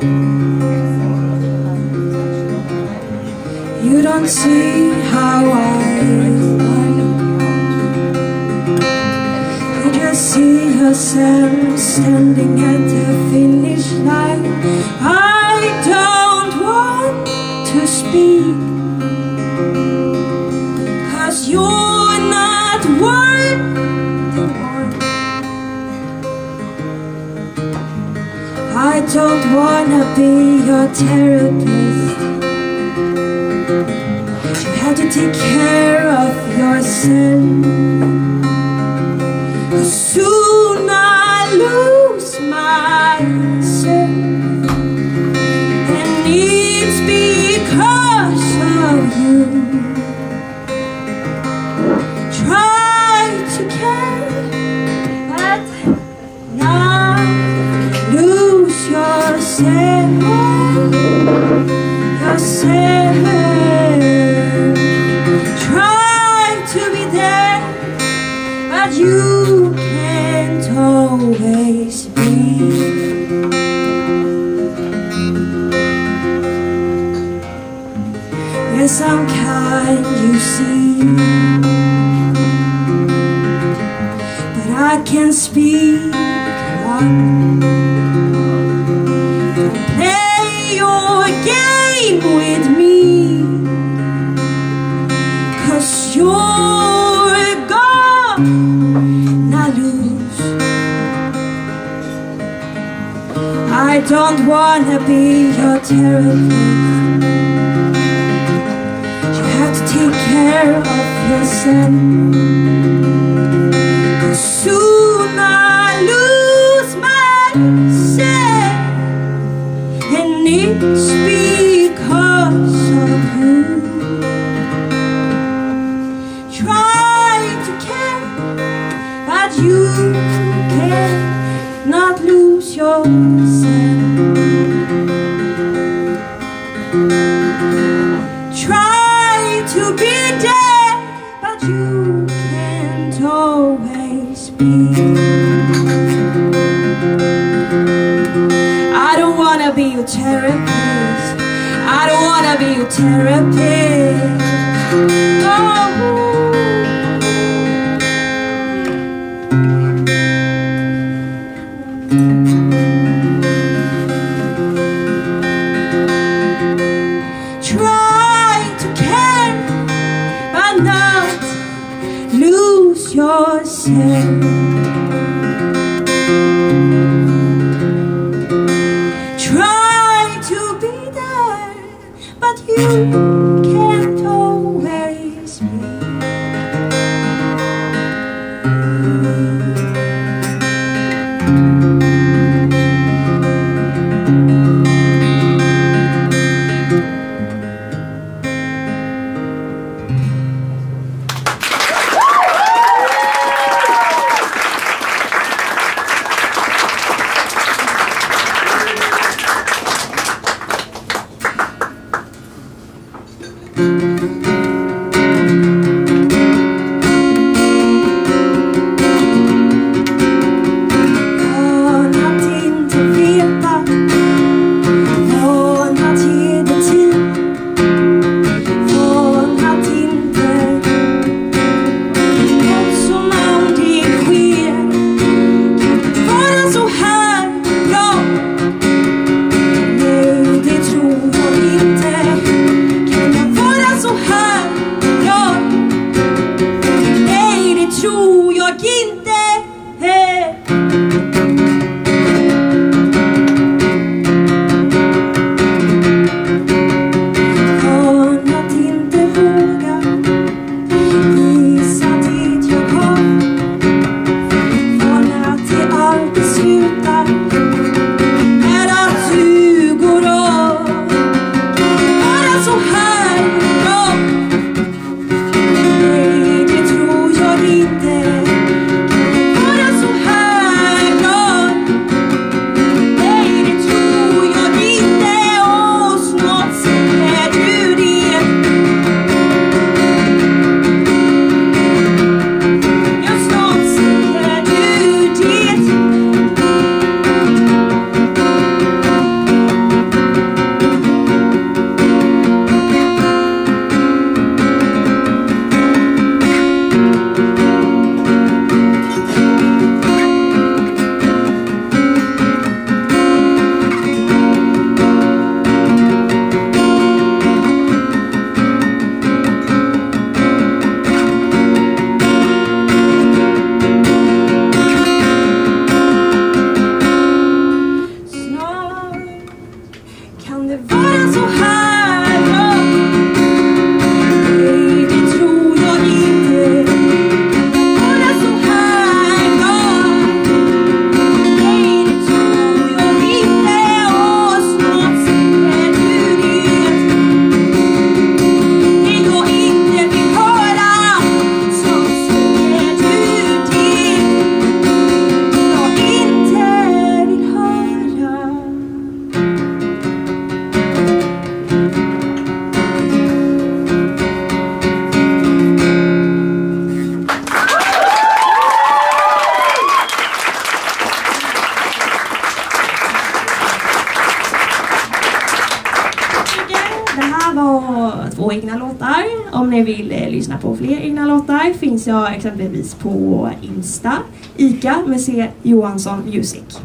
You don't see how I You just see herself standing at the finish line. I don't wanna be your therapist. You have to take care of yourself you can't always be. Yes, I'm kind, you see, but I can't speak up. I don't wanna be your therapist. You have to take care of yourself. Cause soon I lose. And it's because of you. Try to care but you cannot lose. Try to be there, but you can't always be. I don't wanna be your therapist. I don't wanna be your therapist. Yourself. Try to be there, but you the volume so high två egna låtar. Om ni vill eh, lyssna på fler egna låtar finns jag exempelvis på Insta, ICA med C Johansson Music.